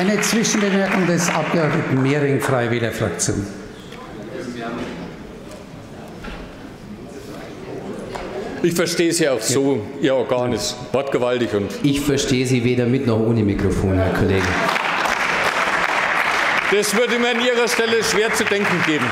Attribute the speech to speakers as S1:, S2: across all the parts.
S1: Eine Zwischenbemerkung des Abgeordneten Mehring, Freie Wählerfraktion.
S2: Ich verstehe Sie auch so. Ihr Organ ist wortgewaltig und.
S3: Ich verstehe Sie weder mit noch ohne Mikrofon, Herr Kollege.
S2: Das würde mir an Ihrer Stelle schwer zu denken geben.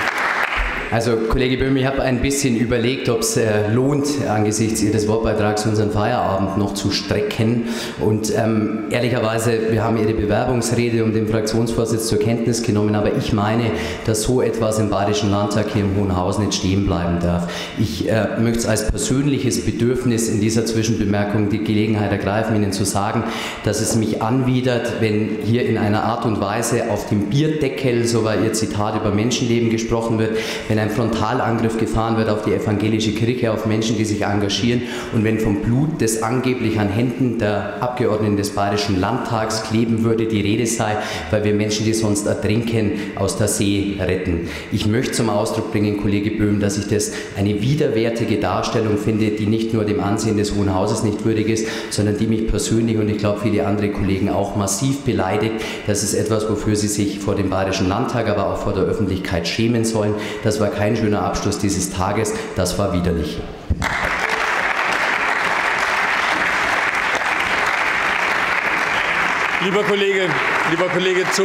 S3: Also, Kollege Böhm, ich habe ein bisschen überlegt, ob es äh, lohnt, angesichts Ihres Wortbeitrags unseren Feierabend noch zu strecken. Und ähm, ehrlicherweise, wir haben Ihre Bewerbungsrede und den Fraktionsvorsitz zur Kenntnis genommen, aber ich meine, dass so etwas im Bayerischen Landtag hier im Hohen Haus nicht stehen bleiben darf. Ich äh, möchte es als persönliches Bedürfnis in dieser Zwischenbemerkung die Gelegenheit ergreifen, Ihnen zu sagen, dass es mich anwidert, wenn hier in einer Art und Weise auf dem Bierdeckel, so war Ihr Zitat, über Menschenleben gesprochen wird, wenn wenn ein Frontalangriff gefahren wird auf die evangelische Kirche, auf Menschen, die sich engagieren und wenn vom Blut, das angeblich an Händen der Abgeordneten des Bayerischen Landtags kleben würde, die Rede sei, weil wir Menschen, die sonst ertrinken, aus der See retten. Ich möchte zum Ausdruck bringen, Kollege Böhm, dass ich das eine widerwärtige Darstellung finde, die nicht nur dem Ansehen des Hohen Hauses nicht würdig ist, sondern die mich persönlich und ich glaube viele andere Kollegen auch massiv beleidigt. Das ist etwas, wofür sie sich vor dem Bayerischen Landtag, aber auch vor der Öffentlichkeit schämen sollen. Das war war kein schöner Abschluss dieses Tages, das war widerlich.
S2: Lieber Kollege, lieber Kollege zu